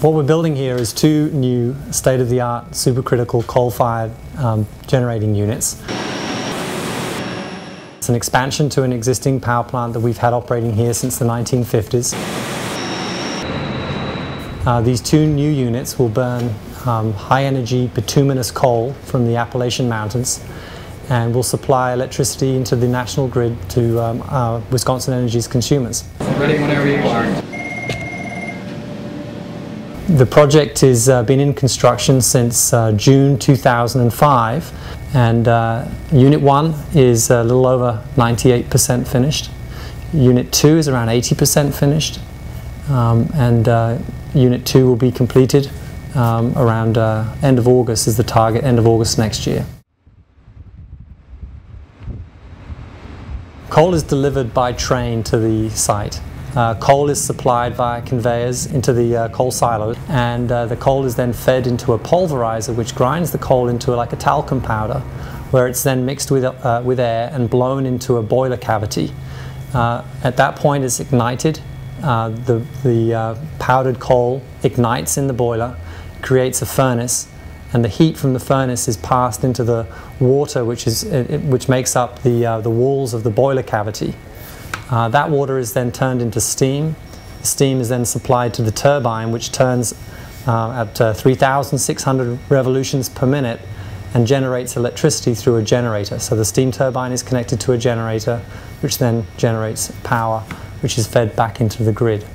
What we're building here is two new state-of-the-art supercritical coal-fired um, generating units. It's an expansion to an existing power plant that we've had operating here since the 1950s. Uh, these two new units will burn um, high-energy bituminous coal from the Appalachian Mountains and will supply electricity into the national grid to um, uh, Wisconsin Energy's consumers. Ready whenever you are. The project has uh, been in construction since uh, June 2005 and uh, Unit 1 is a little over 98% finished. Unit 2 is around 80% finished um, and uh, Unit 2 will be completed um, around uh, end of August is the target, end of August next year. Coal is delivered by train to the site. Uh, coal is supplied via conveyors into the uh, coal silos and uh, the coal is then fed into a pulverizer which grinds the coal into like a talcum powder where it's then mixed with, uh, with air and blown into a boiler cavity. Uh, at that point it's ignited, uh, the, the powdered coal ignites in the boiler, creates a furnace and the heat from the furnace is passed into the water which, is, which makes up the, the walls of the boiler cavity. Uh, that water is then turned into steam. Steam is then supplied to the turbine, which turns uh, at uh, 3,600 revolutions per minute and generates electricity through a generator. So the steam turbine is connected to a generator, which then generates power, which is fed back into the grid.